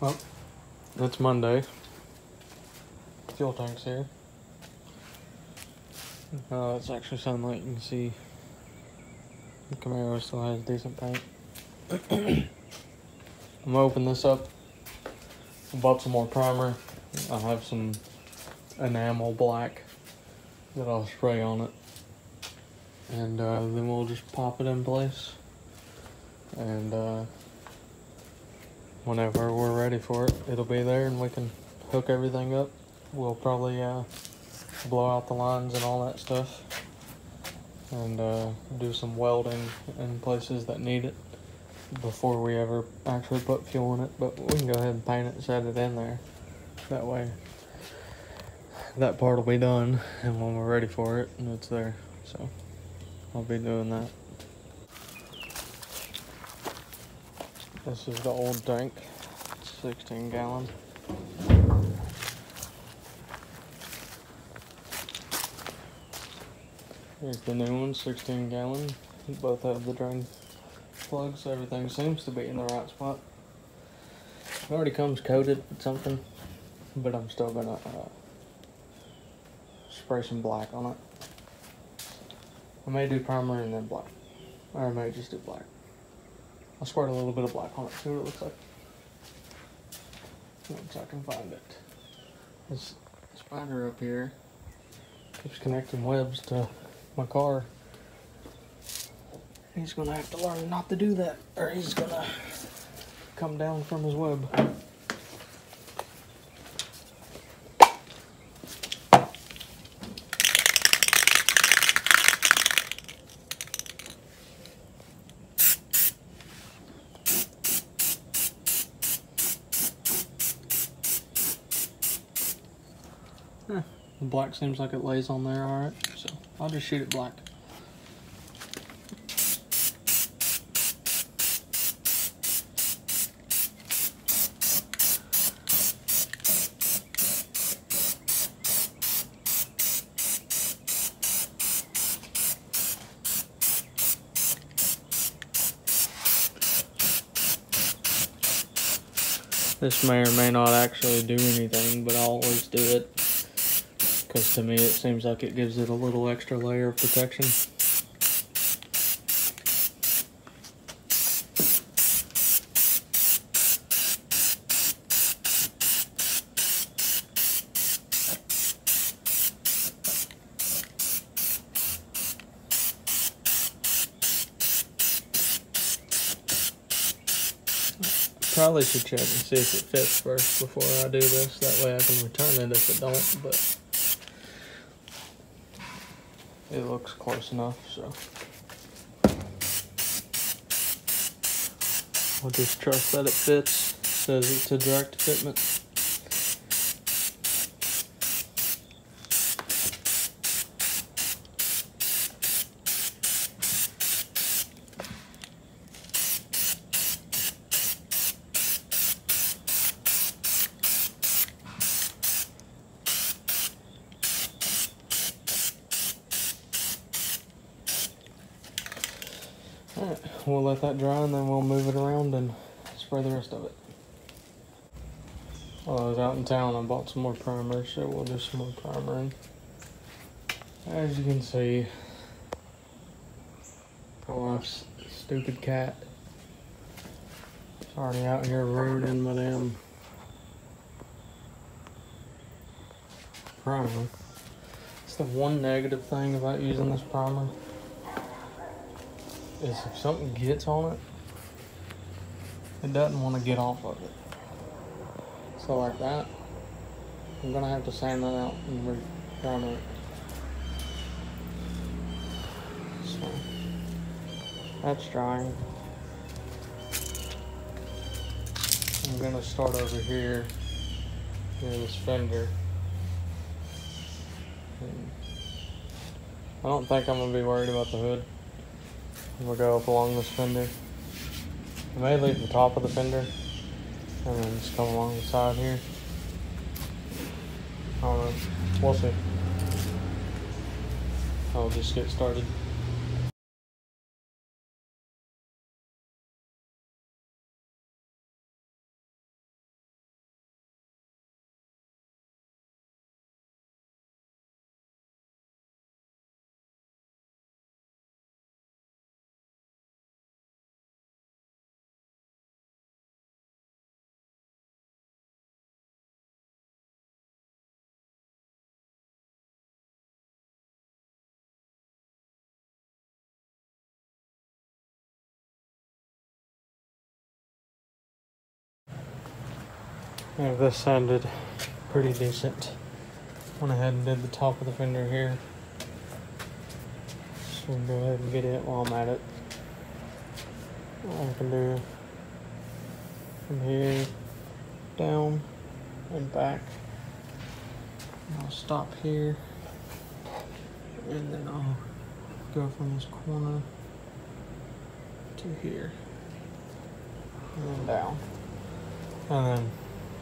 Well, it's Monday. Fuel tank's here. Uh, it's actually sunlight. You can see the Camaro still has decent paint. I'm gonna open this up. I bought some more primer. I have some enamel black that I'll spray on it. And uh, then we'll just pop it in place. And uh, whenever we're ready for it, it'll be there and we can hook everything up. We'll probably uh, blow out the lines and all that stuff and uh, do some welding in places that need it before we ever actually put fuel in it. But we can go ahead and paint it set it in there. That way, that part will be done, and when we're ready for it, it's there. So I'll be doing that. This is the old tank, 16 gallon. Here's the new one, 16 gallon. Both have the drain plugs. Everything seems to be in the right spot. It already comes coated with something, but I'm still gonna uh, spray some black on it. I may do primer and then black, or I may just do black. I'll squirt a little bit of black on it, see what it looks like. Once I can find it. This spider up here keeps connecting webs to my car. He's gonna have to learn not to do that, or he's gonna come down from his web. Black seems like it lays on there alright, so I'll just shoot it black. This may or may not actually do anything, but I'll always do it. Because to me it seems like it gives it a little extra layer of protection. Probably should check and see if it fits first before I do this. That way I can return it if it don't, but it looks close enough, so. I'll just trust that it fits. It says it's a direct fitment. Alright, we'll let that dry and then we'll move it around and spray the rest of it. While I was out in town, I bought some more primer, so we'll do some more primering. As you can see, my wife's stupid cat is already out here ruining my damn primer. It's the one negative thing about using this primer is if something gets on it, it doesn't want to get off of it. So like that, I'm gonna have to sand that out and re-primer it. So that's drying. I'm gonna start over here near this fender. And I don't think I'm gonna be worried about the hood. We'll go up along this fender. I may leave the top of the fender and then just come along the side here. I don't know. We'll see. I'll just get started. Yeah, this sounded pretty decent. Went ahead and did the top of the fender here. So we'll go ahead and get it while I'm at it. I can do from here down and back. I'll stop here and then I'll go from this corner to here and then down. And then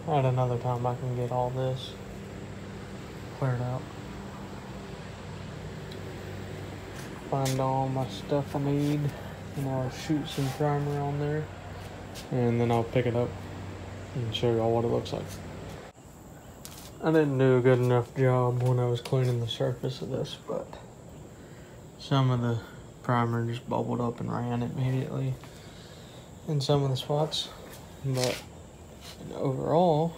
at another time I can get all this cleared out. Find all my stuff I need and I'll shoot some primer on there and then I'll pick it up and show y'all what it looks like. I didn't do a good enough job when I was cleaning the surface of this, but some of the primer just bubbled up and ran immediately in some of the spots, but overall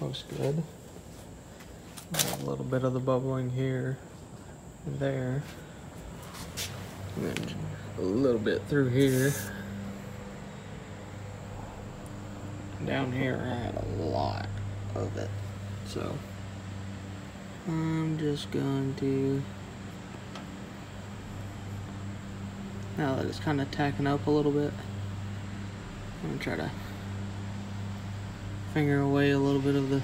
looks good. A little bit of the bubbling here and there, and then a little bit through here. Down here, I had a lot of it. So, I'm just going to, now that it's kind of tacking up a little bit, I'm to try to finger away a little bit of the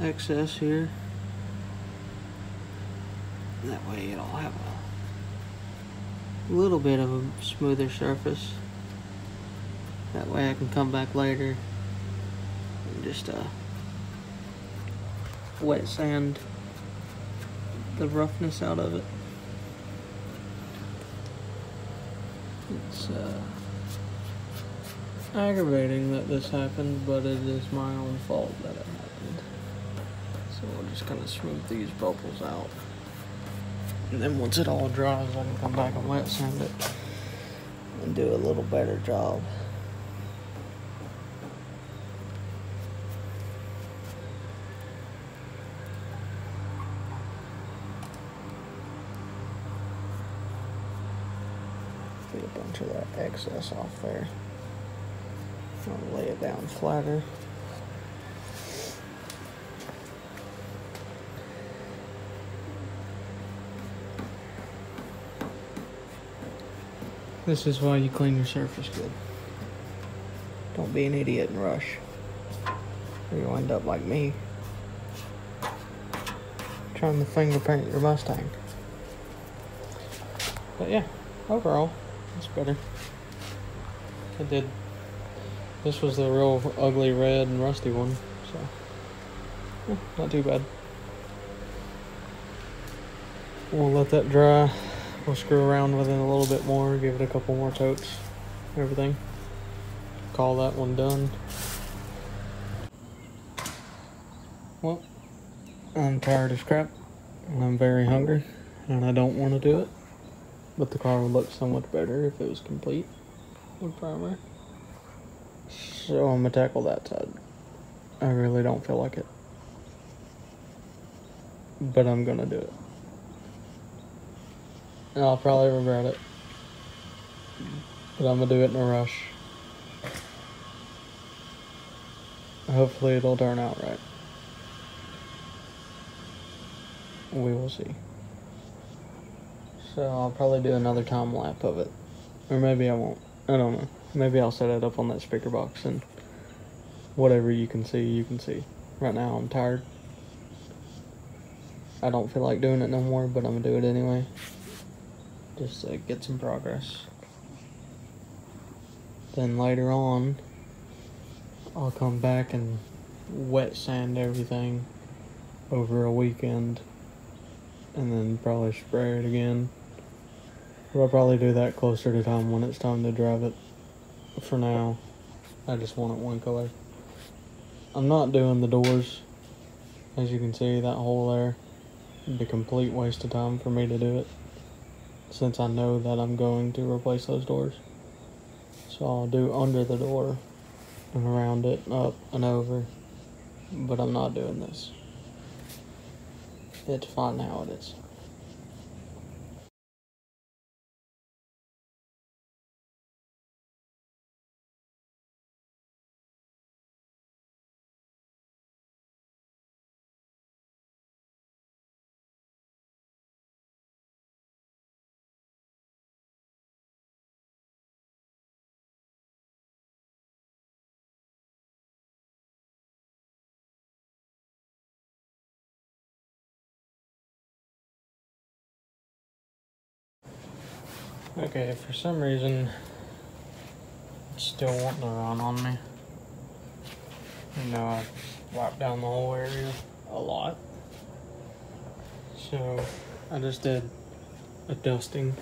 excess here. That way it'll have a little bit of a smoother surface. That way I can come back later and just uh, wet sand the roughness out of it. It's uh, aggravating that this happened, but it is my own fault that it happened. So we'll just kind of smooth these bubbles out. And then once it all dries, I can come back and wet sand it and do a little better job. Get a bunch of that excess off there. I'll lay it down flatter. This is why you clean your surface good. Don't be an idiot and rush. Or you'll end up like me. Trying to finger paint your Mustang. But yeah, overall, it's better. I did. This was the real ugly red and rusty one, so yeah, not too bad. We'll let that dry. We'll screw around with it a little bit more, give it a couple more totes, everything. Call that one done. Well, I'm tired of crap, and I'm very hungry, and I don't want to do it. But the car would look so much better if it was complete with primer. So I'm gonna tackle that side. I really don't feel like it. But I'm gonna do it. And I'll probably regret it. But I'm gonna do it in a rush. Hopefully it'll turn out right. We will see. So I'll probably do another time lap of it. Or maybe I won't. I don't know. Maybe I'll set it up on that speaker box and whatever you can see, you can see. Right now I'm tired. I don't feel like doing it no more, but I'm gonna do it anyway. Just to get some progress. Then later on, I'll come back and wet sand everything over a weekend and then probably spray it again. But I'll probably do that closer to time when it's time to drive it. For now, I just want it one color. I'm not doing the doors. As you can see, that hole there, it'd be a complete waste of time for me to do it. Since I know that I'm going to replace those doors. So I'll do under the door and around it, up and over. But I'm not doing this. It's fine how it is. Okay, for some reason, it's still wanting to run on me. You know, I wiped down the whole area a lot. So, I just did a dusting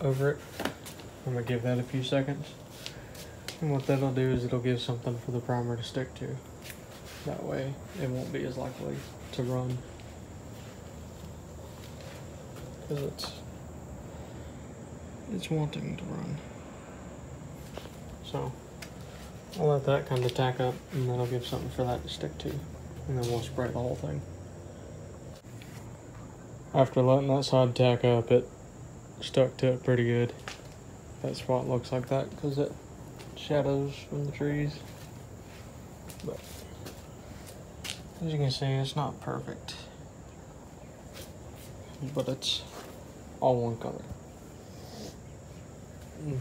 over it. I'm gonna give that a few seconds. And what that'll do is it'll give something for the primer to stick to. That way, it won't be as likely to run. Because it's it's wanting to run. So I'll let that kind of tack up and that'll give something for that to stick to. And then we'll spray the whole thing. After letting that side tack up, it stuck to it pretty good. That spot looks like that because it shadows from the trees. But as you can see, it's not perfect. But it's all one color.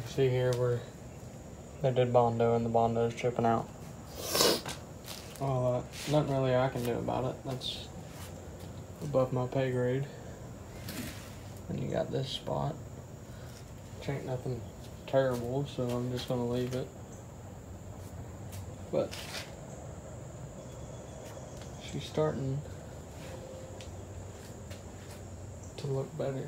See here where they did Bondo and the Bondo is chipping out. Well, uh, nothing really I can do about it. That's above my pay grade. And you got this spot. Which ain't nothing terrible, so I'm just gonna leave it. But she's starting to look better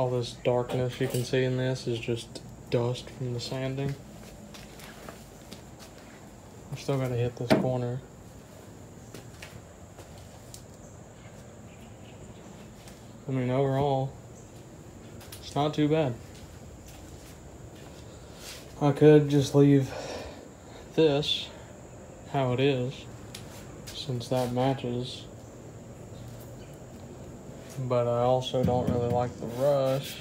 all this darkness you can see in this is just dust from the sanding. I'm still going to hit this corner. I mean, overall, it's not too bad. I could just leave this how it is, since that matches but I also don't really like the rush,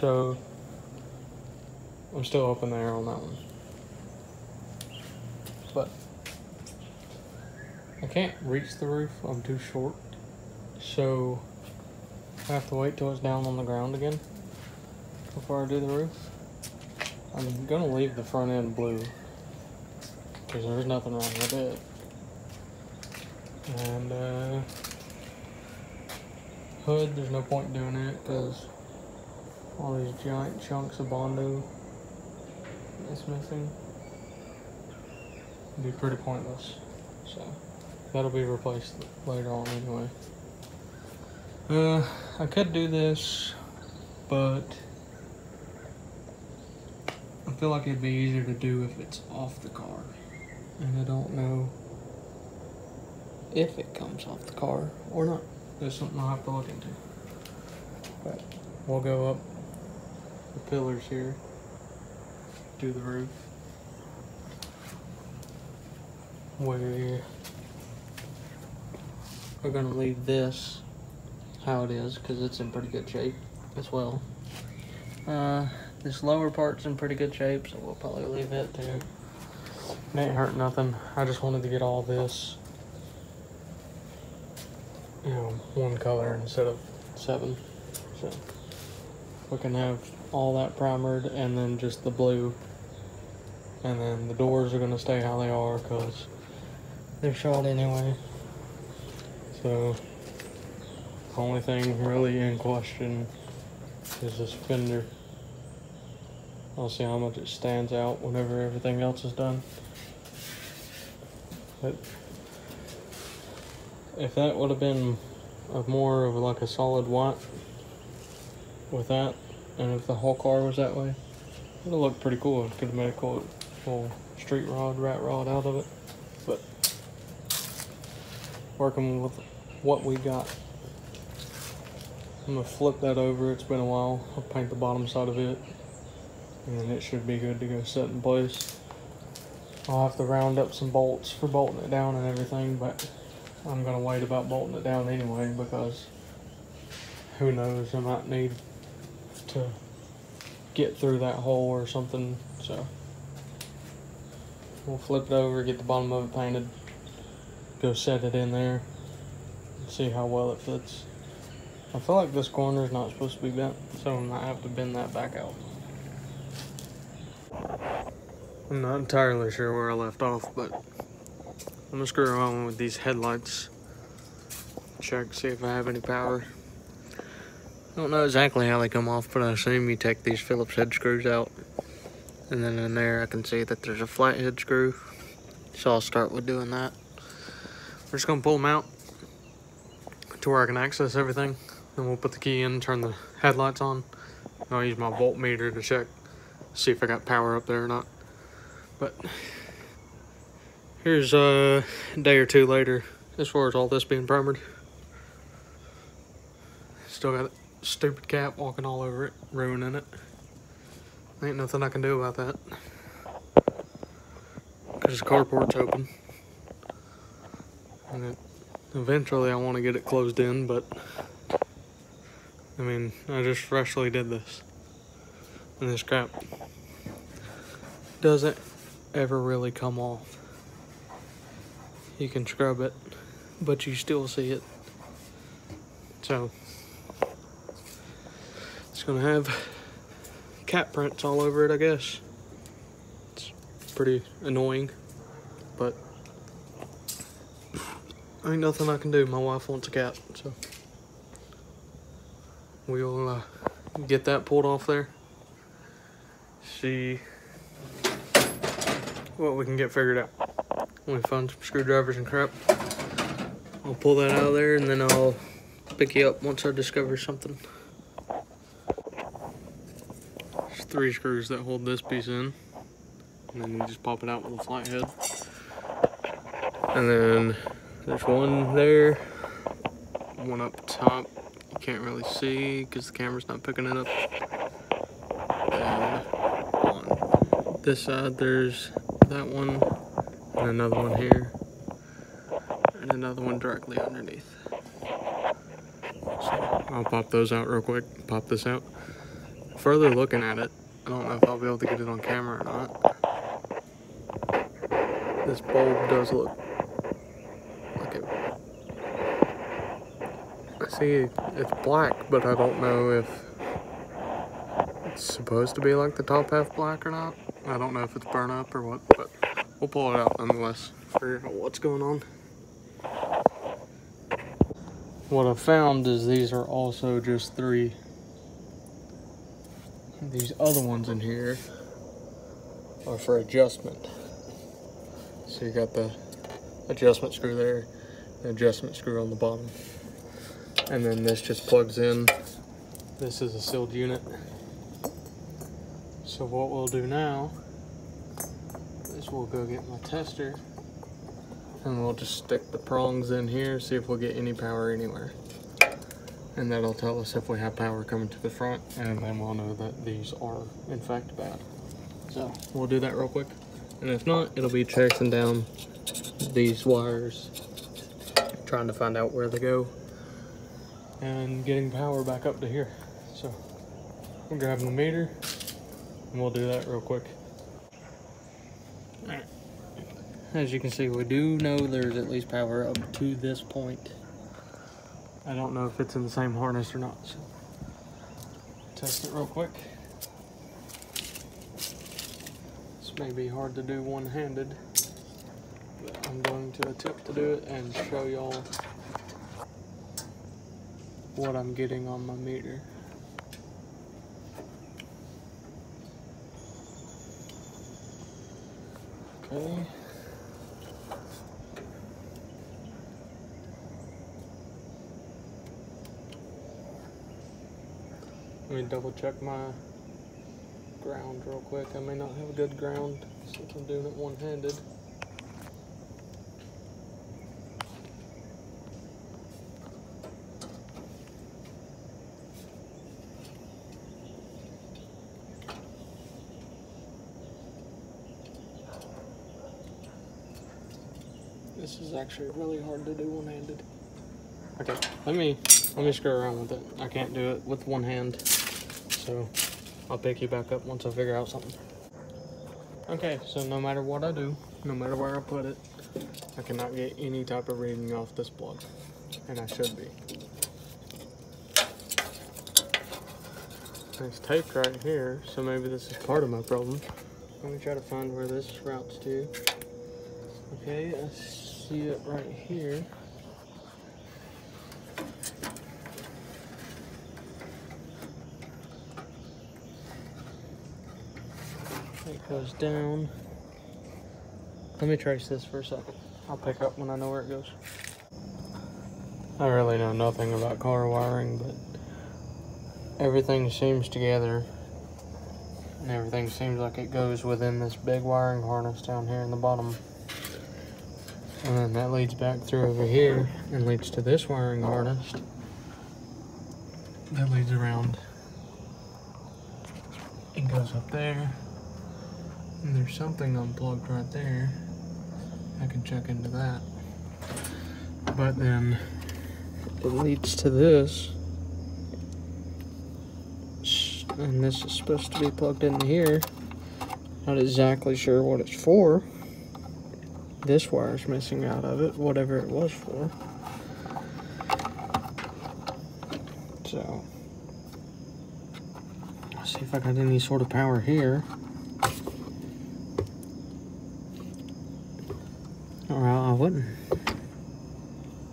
so I'm still up in the air on that one. But I can't reach the roof, I'm too short, so I have to wait till it's down on the ground again before I do the roof. I'm gonna leave the front end blue because there's nothing wrong with it. And uh, hood, there's no point doing it because all these giant chunks of Bondo is missing. It'd be pretty pointless. So that'll be replaced later on anyway. Uh, I could do this, but I feel like it'd be easier to do if it's off the car. And I don't know if it comes off the car or not. There's something I'll have to look into. But we'll go up the pillars here, do the roof. Where we're gonna leave this how it is because it's in pretty good shape as well. Uh, this lower part's in pretty good shape, so we'll probably leave it there. It ain't hurt nothing. I just wanted to get all this you know, one color instead of seven. So we can have all that primered and then just the blue. And then the doors are going to stay how they are because they're shot anyway. So the only thing really in question is this fender. I'll see how much it stands out whenever everything else is done. But if that would have been of more of like a solid white with that, and if the whole car was that way, it would look pretty cool. It could have made a cool little street rod, rat rod out of it. But working with what we got, I'm gonna flip that over. It's been a while. I'll paint the bottom side of it, and it should be good to go set in place. I'll have to round up some bolts for bolting it down and everything, but I'm gonna wait about bolting it down anyway because who knows, I might need to get through that hole or something, so we'll flip it over, get the bottom of it painted, go set it in there, see how well it fits. I feel like this corner is not supposed to be bent, so I might have to bend that back out. I'm not entirely sure where I left off, but I'm gonna screw around with these headlights. Check, see if I have any power. I don't know exactly how they come off, but I assume you take these Phillips head screws out. And then in there I can see that there's a flathead screw. So I'll start with doing that. We're just gonna pull them out to where I can access everything. Then we'll put the key in, turn the headlights on. I'll use my voltmeter to check, see if I got power up there or not. But here's uh, a day or two later as far as all this being primered. Still got a stupid cat walking all over it, ruining it. Ain't nothing I can do about that. Because the carport's open. And it, eventually I want to get it closed in, but I mean, I just freshly did this. And this crap doesn't ever really come off. You can scrub it, but you still see it. So, it's gonna have cat prints all over it, I guess. It's pretty annoying, but ain't nothing I can do. My wife wants a cat, so we'll uh, get that pulled off there. See what we can get figured out. We find some screwdrivers and crap, I'll pull that out of there and then I'll pick you up once I discover something. There's three screws that hold this piece in. And then you just pop it out with a flat head. And then there's one there, one up top. You can't really see because the camera's not picking it up. And on this side, there's that one, and another one here, and another one directly underneath. So I'll pop those out real quick, pop this out. Further looking at it, I don't know if I'll be able to get it on camera or not. This bulb does look like it. I see it's black, but I don't know if it's supposed to be like the top half black or not. I don't know if it's burnt up or what, we'll pull it out nonetheless, figure out what's going on. What I found is these are also just three. These other ones in here are for adjustment. So you got the adjustment screw there, the adjustment screw on the bottom. And then this just plugs in. This is a sealed unit. So what we'll do now is we'll go get my tester and we'll just stick the prongs in here, see if we'll get any power anywhere. And that'll tell us if we have power coming to the front and then we'll know that these are in fact bad. So we'll do that real quick. And if not, it'll be chasing down these wires, trying to find out where they go and getting power back up to here. So we'll grab the meter and we'll do that real quick. As you can see, we do know there's at least power up to this point. I don't know if it's in the same harness or not, so test it real quick. This may be hard to do one-handed, but I'm going to attempt to do it and show y'all what I'm getting on my meter. Okay. Let me double check my ground real quick. I may not have a good ground since I'm doing it one-handed. This is actually really hard to do one-handed. Okay, let me let me screw around with it. I can't do it with one hand, so I'll pick you back up once I figure out something. Okay, so no matter what I do, no matter where I put it, I cannot get any type of reading off this plug, and I should be. It's taped right here, so maybe this is part of my problem. Let me try to find where this routes to. Okay, see it right here. It goes down. Let me trace this for a second. I'll pick up when I know where it goes. I really know nothing about car wiring, but everything seems together and everything seems like it goes within this big wiring harness down here in the bottom. And then that leads back through over here and leads to this wiring harness. That leads around and goes up there. And there's something unplugged right there. I can check into that. But then it leads to this. And this is supposed to be plugged into here. Not exactly sure what it's for. This wire's missing out of it, whatever it was for. So, let's see if I got any sort of power here. Or I wouldn't.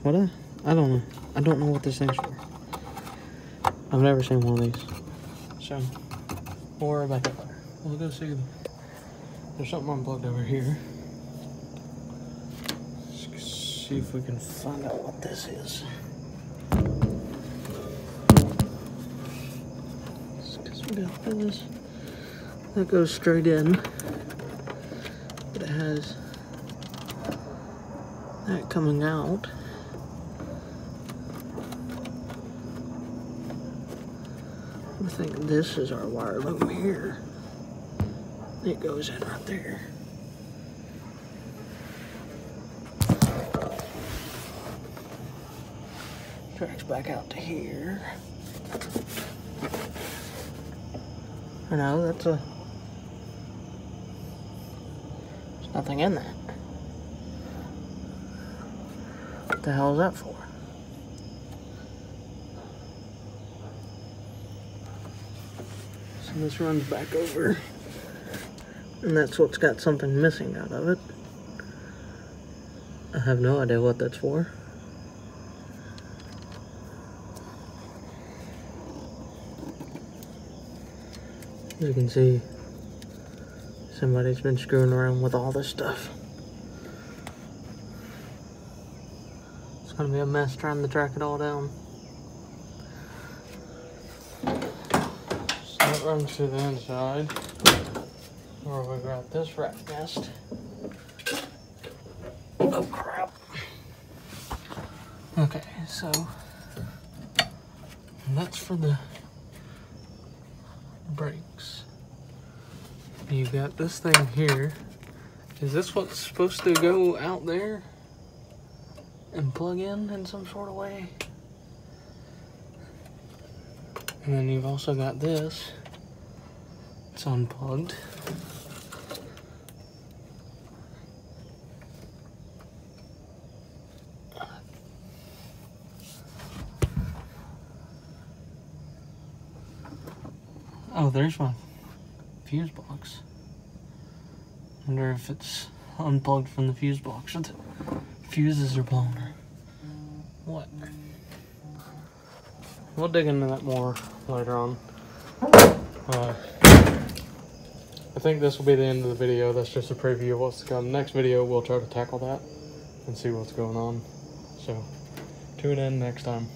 What? I, I don't know. I don't know what this thing's for. I've never seen one of these. So, worry about that. We'll go see. There's something unplugged over here. Let's see if we can find out what this is. This. That goes straight in. But it has that coming out. I think this is our wire loom here. It goes in right there. Back out to here. I know that's a. There's nothing in that. What the hell is that for? So this runs back over. And that's what's got something missing out of it. I have no idea what that's for. As you can see, somebody's been screwing around with all this stuff. It's gonna be a mess trying to track it all down. So it runs to the inside where we got this rat nest. Oh crap. Okay, so that's for the You got this thing here. Is this what's supposed to go out there and plug in in some sort of way? And then you've also got this. It's unplugged. Oh, there's my fuse box. Wonder if it's unplugged from the fuse box. The fuses are blown what? We'll dig into that more later on. Uh, I think this will be the end of the video. That's just a preview of what's to come. Next video, we'll try to tackle that and see what's going on. So, tune in next time.